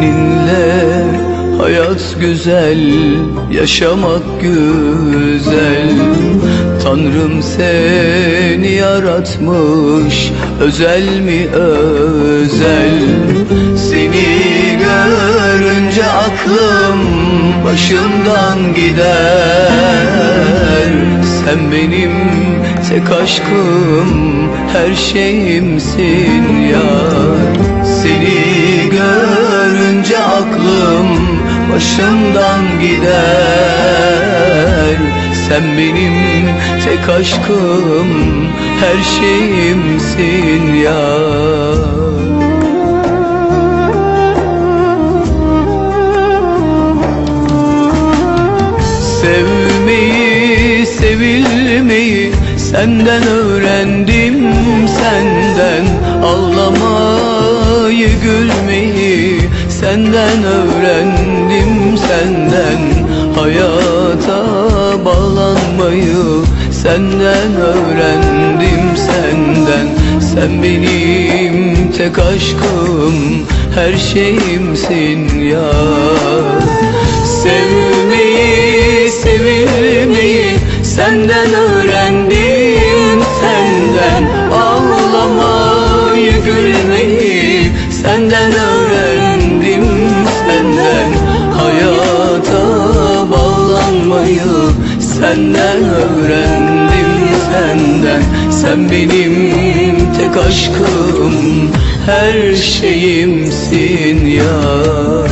Seninle hayat güzel, yaşamak güzel. Tanrım seni yaratmış, özel mi özel? Seni görünce aklım başımdan gider. Sen benim tek aşkım, her şeyimsin yar Seni aklım başımdan gider. Sen benim tek aşkım, her şeyimsin yar Sevmeyi, sevilmeyi senden öğrendim senden. Ağlamayı, senden öğrendim senden Hayata bağlanmayı. Senden öğrendim senden. Sen benim tek aşkım, her şeyimsin ya. Sevmeyi, sevilmeyi senden öğrendim senden öğrendim senden. Sen benim tek aşkım, her şeyimsin ya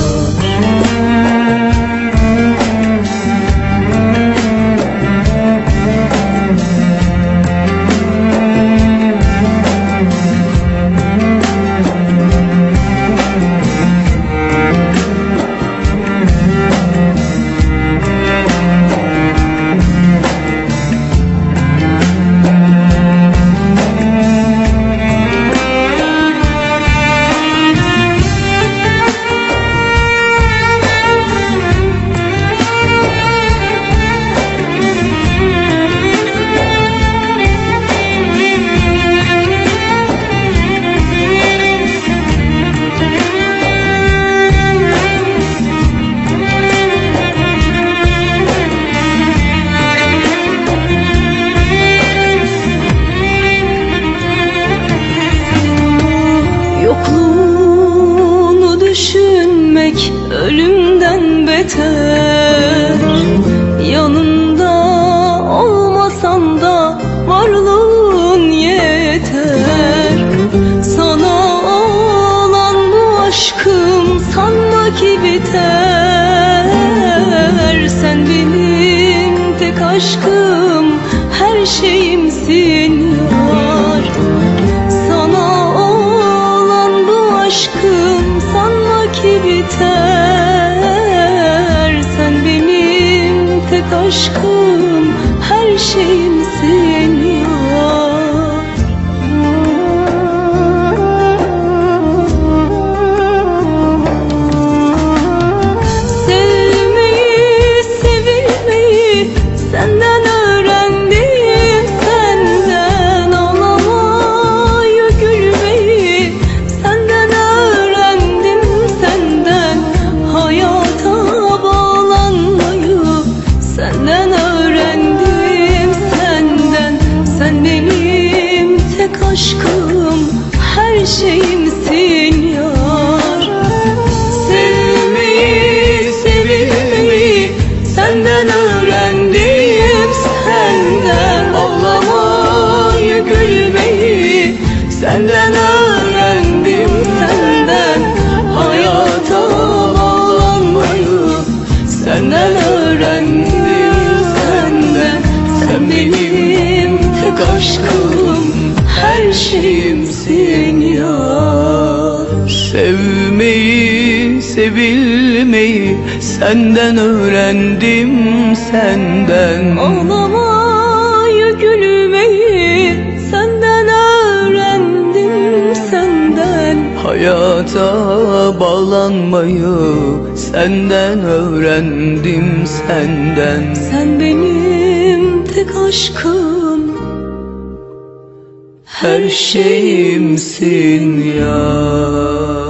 ölümden beter. Yanında olmasan da varlığın yeter. Sana olan bu aşkım sanma ki biter. Sen benim tek aşkım her şeyimsin benim şeyimsin ya Sevmeyi, sevilmeyi senden öğrendim senden. Ağlamayı, gülmeyi senden öğrendim senden. Hayata bağlanmayı senden öğrendim senden. Sen benim tek aşkım Her şeyimsin ya